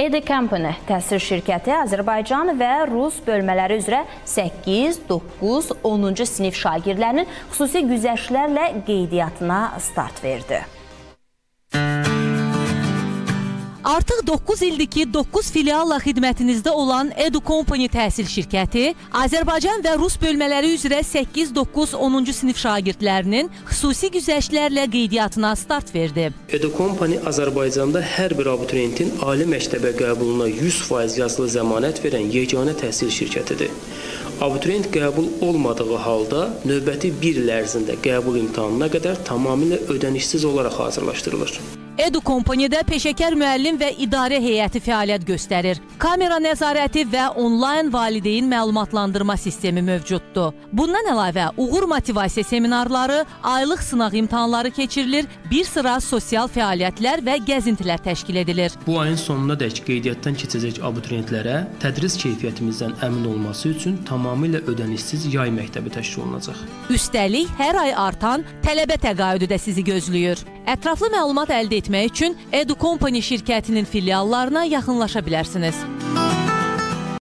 Edi Company təsir şirkəti Azərbaycan və Rus bölmələri üzrə 8, 9, 10-cu sinif şagirdlərinin xüsusi güzəştlərlə qeydiyyatına start verdi. Artıq 9 ildir ki, 9 filialla xidmətinizdə olan Edu Company təhsil şirkəti Azərbaycan və Rus bölmələri üzrə 8, 9, 10-cu sinif şagirdlərinin xüsusi güzəştlərlə qeydiyyatına start verdi. Educompany Azərbaycanda hər bir abituriyentin ali məktəbə qəbuluna 100% yazılı zəmanət verən yeganə təhsil şirkətidir. Abituriyent qəbul olmadığı halda növbəti 1 il ərzində qəbul imtahanına qədər tamamilə ödənişsiz olaraq hazırlaşdırılır. Edu Company-də peşəkar müəllim və idarə heyəti fəaliyyət göstərir. Kamera nəzarəti və onlayn valideyn məlumatlandırma sistemi mövcuddur. Bundan əlavə uğur motivasiya seminarları, aylıq sınaq imtahanları keçirilir, bir sıra sosial fəaliyyətlər və gəzintilər təşkil edilir. Bu ayın sonuna dək qeydiyyatdan keçəcək abituriyentlərə tədris keyfiyyətimizdən əmin olması üçün tamamilə ödənişsiz yay məktəbi təşkil olunacaq. Üstəlik, hər ay artan tələbə təqaüdü də sizi gözləyir. Ətraflı məlumat əldə etmək üçün Edu Company şirkətinin filiallarına yaxınlaşa bilərsiniz.